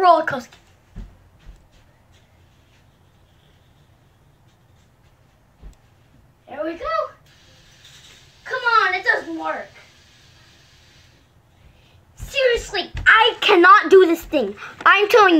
roller coaster. There we go. Come on, it doesn't work. Seriously, I cannot do this thing. I'm telling you.